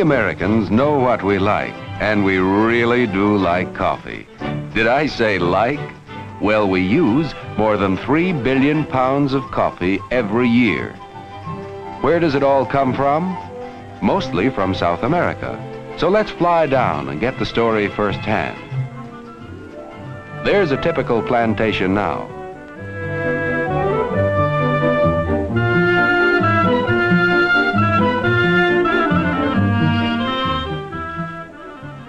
Americans know what we like, and we really do like coffee. Did I say like? Well, we use more than 3 billion pounds of coffee every year. Where does it all come from? Mostly from South America. So let's fly down and get the story firsthand. There's a typical plantation now.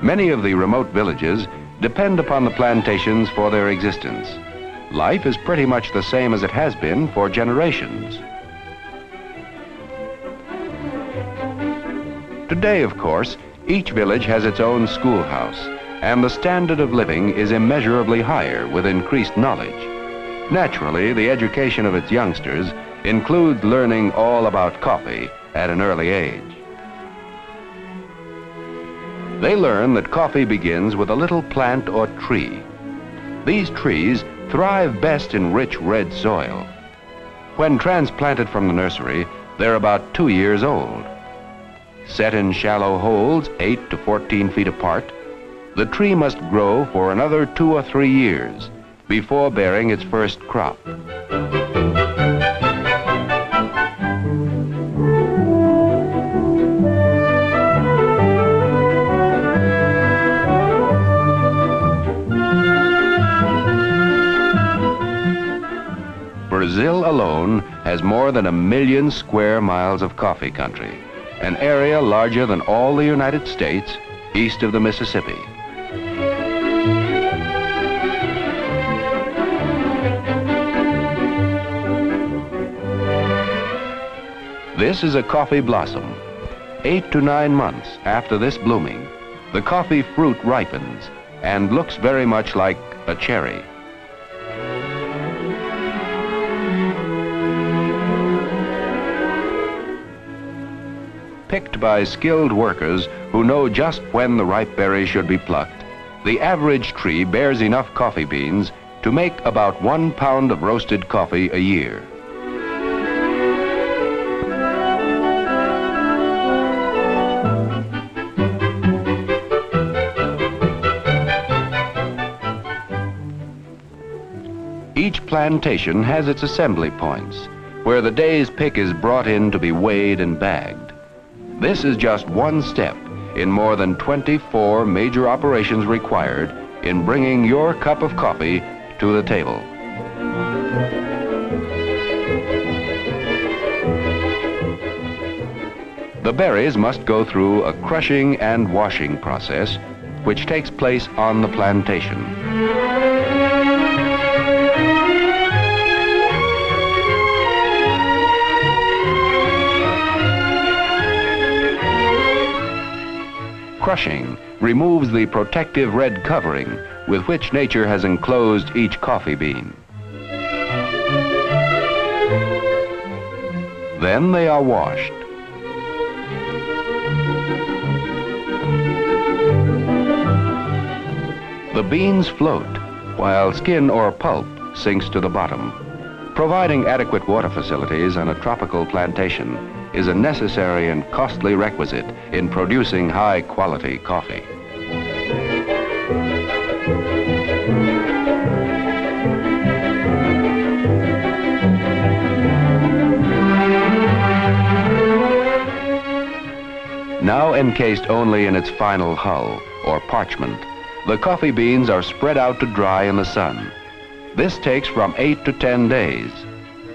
Many of the remote villages depend upon the plantations for their existence. Life is pretty much the same as it has been for generations. Today, of course, each village has its own schoolhouse, and the standard of living is immeasurably higher with increased knowledge. Naturally, the education of its youngsters includes learning all about coffee at an early age. They learn that coffee begins with a little plant or tree. These trees thrive best in rich red soil. When transplanted from the nursery, they're about two years old. Set in shallow holes 8 to 14 feet apart, the tree must grow for another two or three years before bearing its first crop. Than a million square miles of coffee country, an area larger than all the United States east of the Mississippi. This is a coffee blossom. Eight to nine months after this blooming, the coffee fruit ripens and looks very much like a cherry. Picked by skilled workers who know just when the ripe berries should be plucked. The average tree bears enough coffee beans to make about one pound of roasted coffee a year. Each plantation has its assembly points, where the day's pick is brought in to be weighed and bagged. This is just one step in more than 24 major operations required in bringing your cup of coffee to the table. The berries must go through a crushing and washing process which takes place on the plantation. Crushing removes the protective red covering with which nature has enclosed each coffee bean. Then they are washed. The beans float while skin or pulp sinks to the bottom. Providing adequate water facilities on a tropical plantation is a necessary and costly requisite in producing high-quality coffee. Now encased only in its final hull, or parchment, the coffee beans are spread out to dry in the sun. This takes from 8 to 10 days.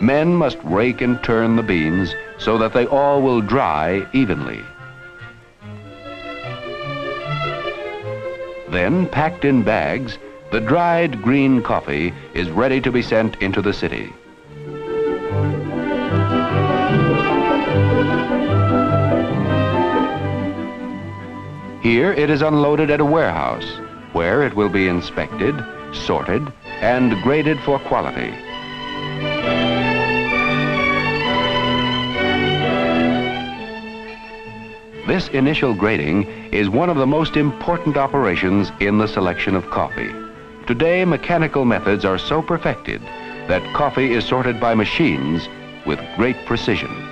Men must rake and turn the beans so that they all will dry evenly. Then, packed in bags, the dried green coffee is ready to be sent into the city. Here it is unloaded at a warehouse where it will be inspected, sorted, and graded for quality. This initial grading is one of the most important operations in the selection of coffee. Today, mechanical methods are so perfected that coffee is sorted by machines with great precision.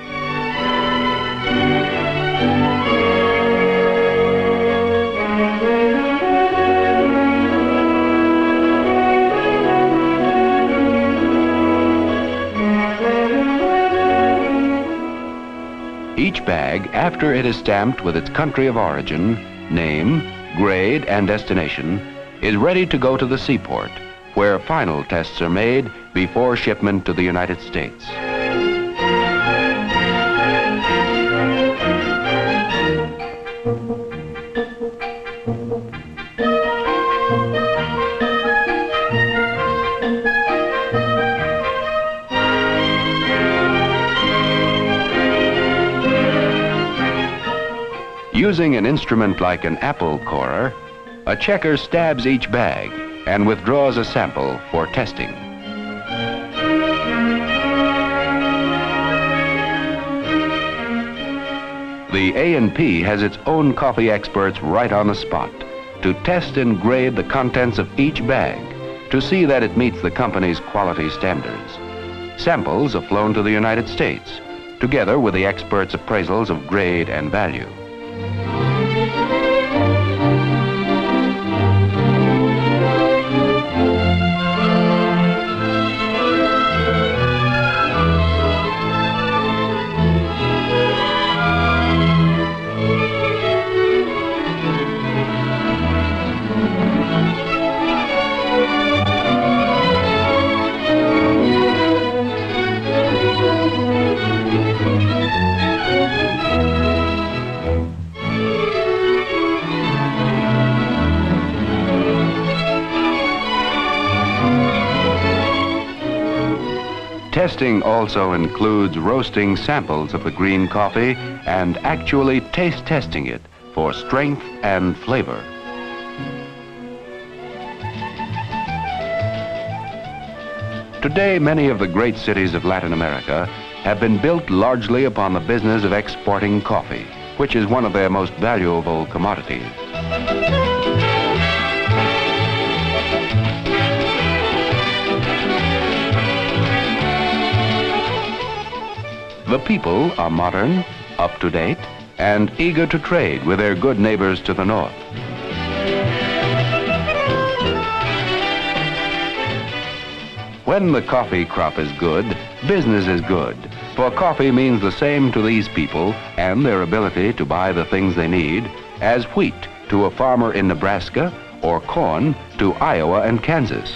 Bag after it is stamped with its country of origin, name, grade, and destination, is ready to go to the seaport, where final tests are made before shipment to the United States. Using an instrument like an apple corer, a checker stabs each bag and withdraws a sample for testing. The A&P has its own coffee experts right on the spot to test and grade the contents of each bag to see that it meets the company's quality standards. Samples are flown to the United States, together with the experts' appraisals of grade and value. Testing also includes roasting samples of the green coffee and actually taste testing it for strength and flavor. Today, many of the great cities of Latin America have been built largely upon the business of exporting coffee, which is one of their most valuable commodities. The people are modern, up to date, and eager to trade with their good neighbors to the north. When the coffee crop is good, business is good. For coffee means the same to these people and their ability to buy the things they need as wheat to a farmer in Nebraska or corn to Iowa and Kansas.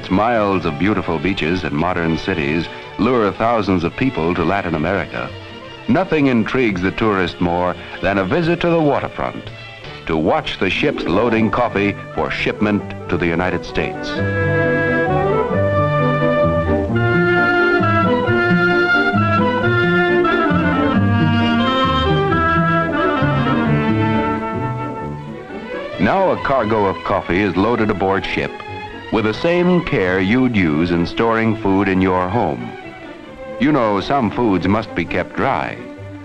Its miles of beautiful beaches and modern cities lure thousands of people to Latin America, nothing intrigues the tourist more than a visit to the waterfront to watch the ships loading coffee for shipment to the United States. Now a cargo of coffee is loaded aboard ship with the same care you'd use in storing food in your home. You know some foods must be kept dry.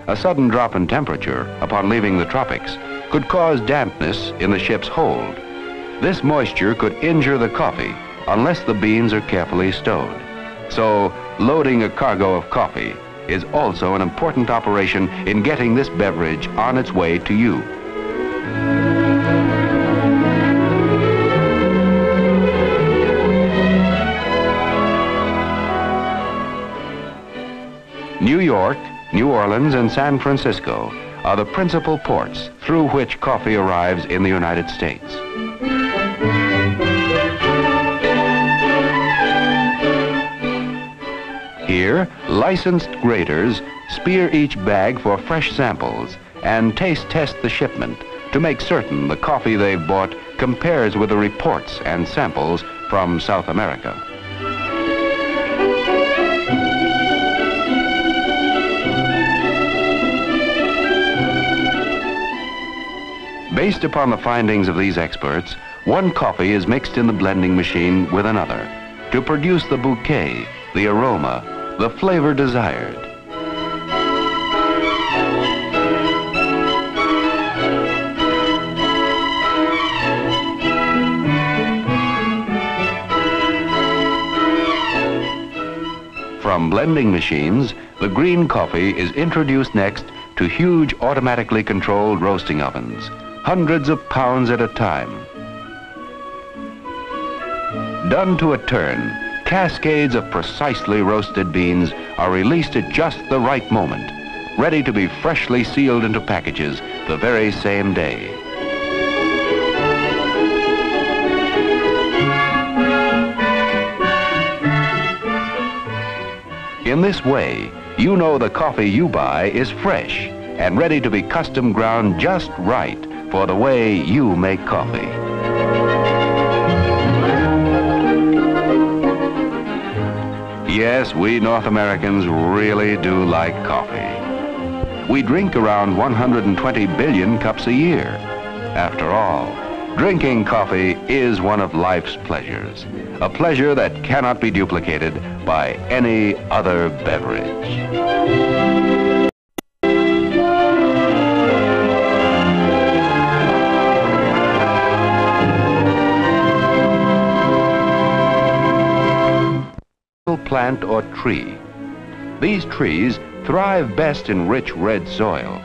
A sudden drop in temperature upon leaving the tropics could cause dampness in the ship's hold. This moisture could injure the coffee unless the beans are carefully stowed. So loading a cargo of coffee is also an important operation in getting this beverage on its way to you. New Orleans, and San Francisco are the principal ports through which coffee arrives in the United States. Here, licensed graders spear each bag for fresh samples and taste test the shipment to make certain the coffee they've bought compares with the reports and samples from South America. Based upon the findings of these experts, one coffee is mixed in the blending machine with another to produce the bouquet, the aroma, the flavor desired. From blending machines, the green coffee is introduced next to huge automatically controlled roasting ovens, hundreds of pounds at a time. Done to a turn, cascades of precisely roasted beans are released at just the right moment, ready to be freshly sealed into packages the very same day. In this way, you know the coffee you buy is fresh and ready to be custom ground just right for the way you make coffee. Yes, we North Americans really do like coffee. We drink around 120 billion cups a year. After all, Drinking coffee is one of life's pleasures, a pleasure that cannot be duplicated by any other beverage. Plant or tree. These trees thrive best in rich red soil.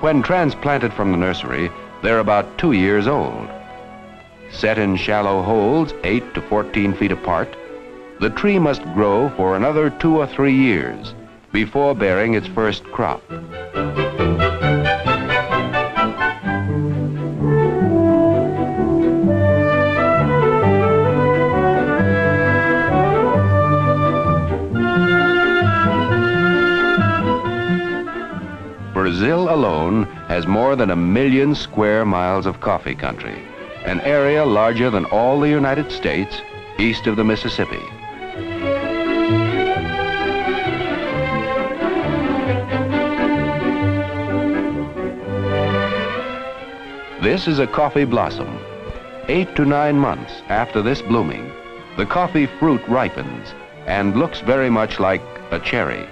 When transplanted from the nursery, they're about two years old. Set in shallow holes, 8 to 14 feet apart, the tree must grow for another two or three years before bearing its first crop. Brazil alone has more than a million square miles of coffee country, an area larger than all the United States east of the Mississippi. This is a coffee blossom. Eight to nine months after this blooming, the coffee fruit ripens and looks very much like a cherry.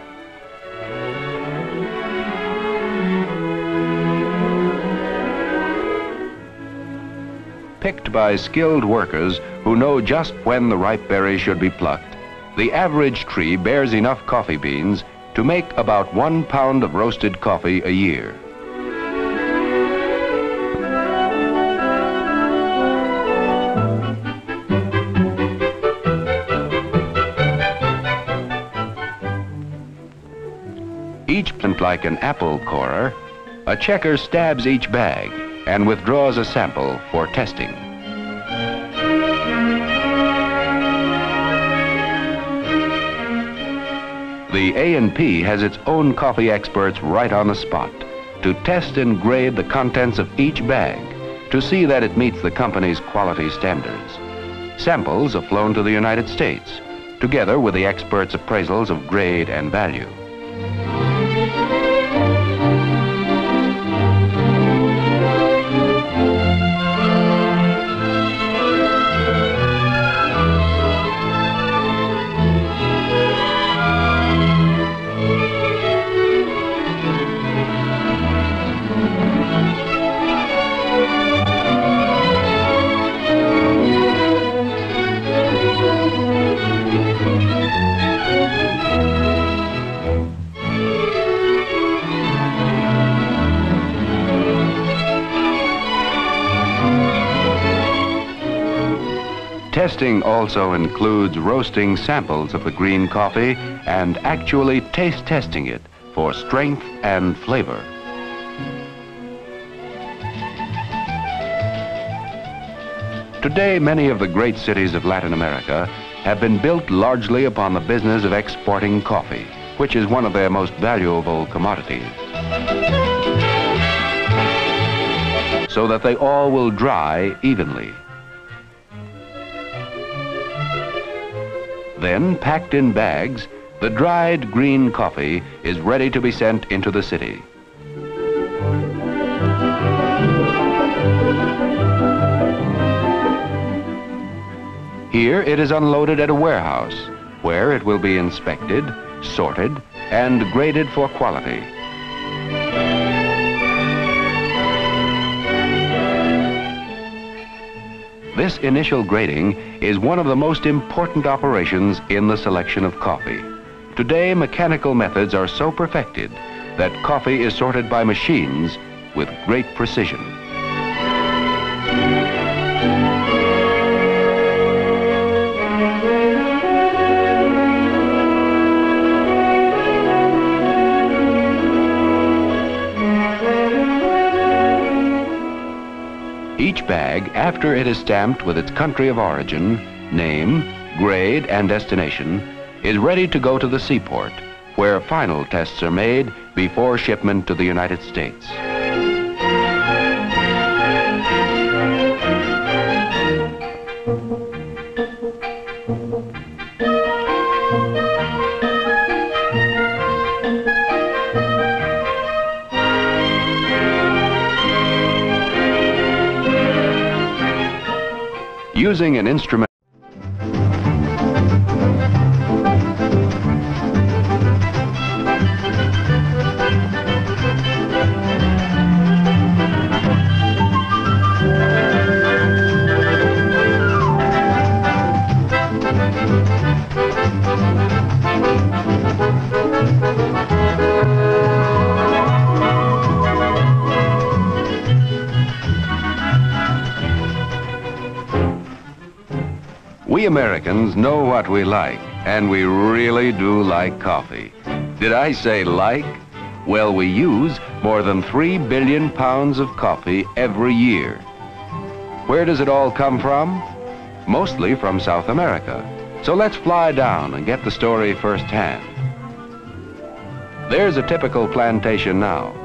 Picked by skilled workers who know just when the ripe berries should be plucked, the average tree bears enough coffee beans to make about one pound of roasted coffee a year. Each plant like an apple corer, a checker stabs each bag and withdraws a sample for testing. The A&P has its own coffee experts right on the spot to test and grade the contents of each bag to see that it meets the company's quality standards. Samples are flown to the United States, together with the experts' appraisals of grade and value. Testing also includes roasting samples of the green coffee and actually taste testing it for strength and flavor. Today, many of the great cities of Latin America have been built largely upon the business of exporting coffee, which is one of their most valuable commodities. So that they all will dry evenly. Then, packed in bags, the dried green coffee is ready to be sent into the city. Here it is unloaded at a warehouse where it will be inspected, sorted, and graded for quality. This initial grading is one of the most important operations in the selection of coffee. Today, mechanical methods are so perfected that coffee is sorted by machines with great precision. Each bag, after it is stamped with its country of origin, name, grade, and destination, is ready to go to the seaport, where final tests are made before shipment to the United States. Using an instrument We Americans know what we like, and we really do like coffee. Did I say like? Well, we use more than 3 billion pounds of coffee every year. Where does it all come from? Mostly from South America. So let's fly down and get the story firsthand. There's a typical plantation now.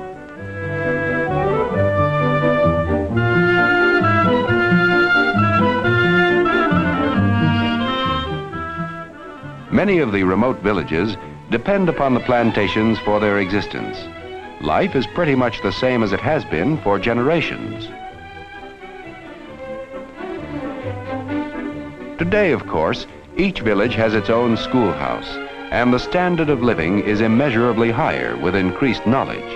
Many of the remote villages depend upon the plantations for their existence. Life is pretty much the same as it has been for generations. Today, of course, each village has its own schoolhouse, and the standard of living is immeasurably higher with increased knowledge.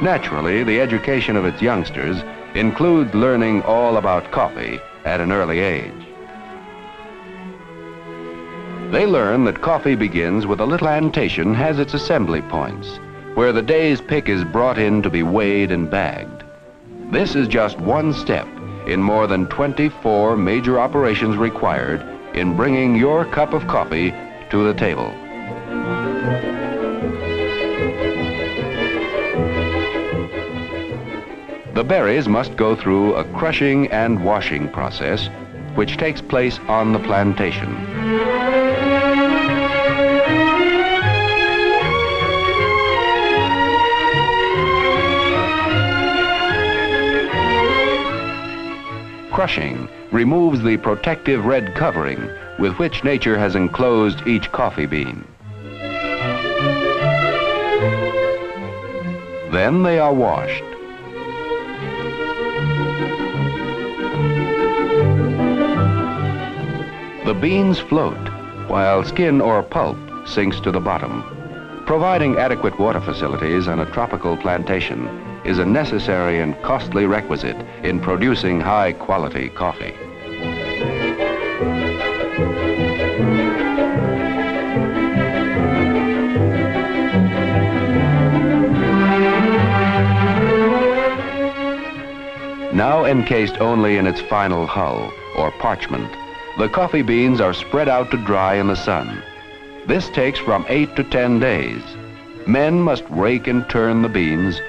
Naturally, the education of its youngsters includes learning all about coffee at an early age. They learn that coffee begins with a little antation has its assembly points, where the day's pick is brought in to be weighed and bagged. This is just one step in more than 24 major operations required in bringing your cup of coffee to the table. The berries must go through a crushing and washing process which takes place on the plantation. Crushing removes the protective red covering with which nature has enclosed each coffee bean. Then they are washed. The beans float while skin or pulp sinks to the bottom. Providing adequate water facilities on a tropical plantation is a necessary and costly requisite in producing high quality coffee. Now encased only in its final hull, or parchment, the coffee beans are spread out to dry in the sun. This takes from eight to ten days. Men must rake and turn the beans